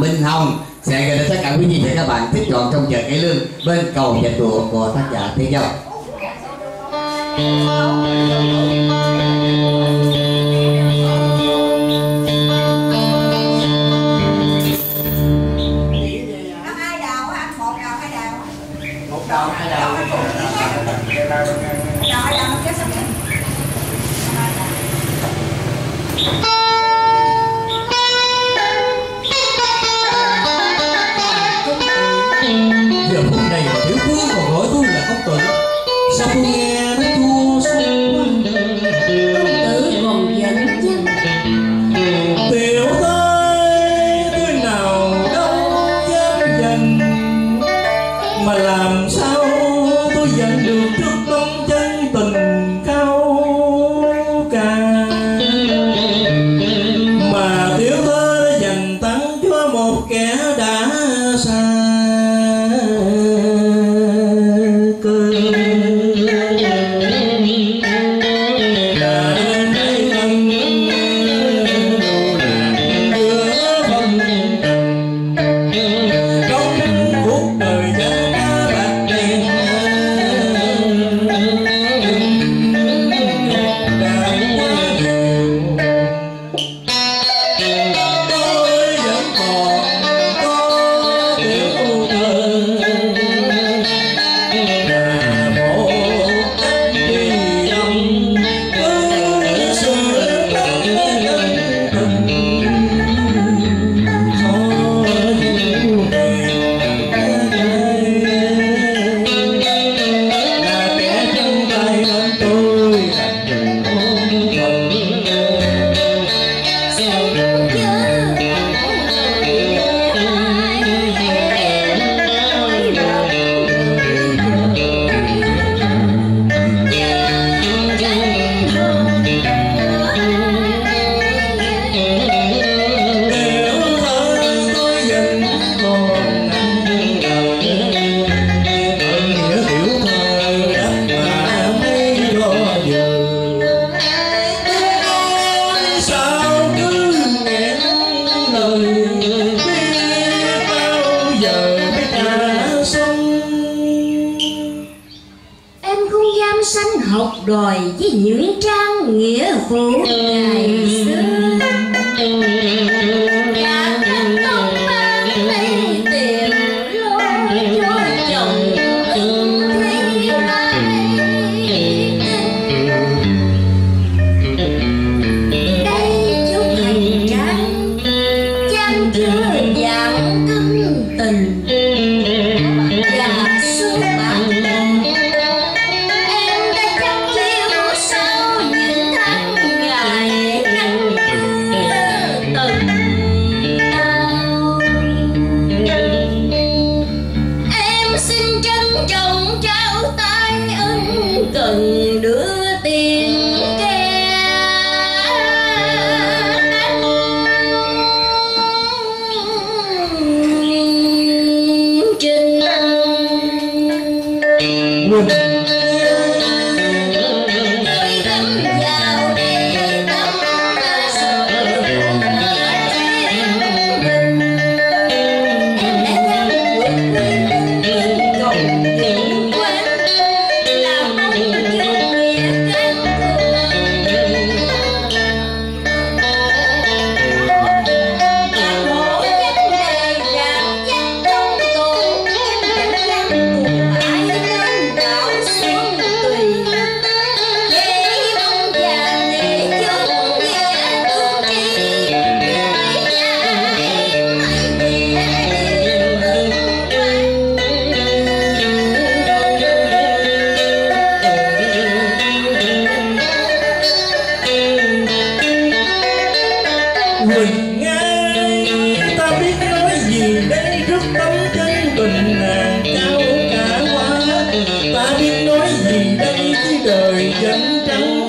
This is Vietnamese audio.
Minh Hồng sẽ gửi đến tất cả quý vị và các bạn thích chọn trong chợ cái lương bên cầu dịch vụ của tác giả Thế Dâu. Thank you. happy. sanh học đòi với những trang nghĩa vụ ừ. ngày xưa. Ừ. đời vẫn trắng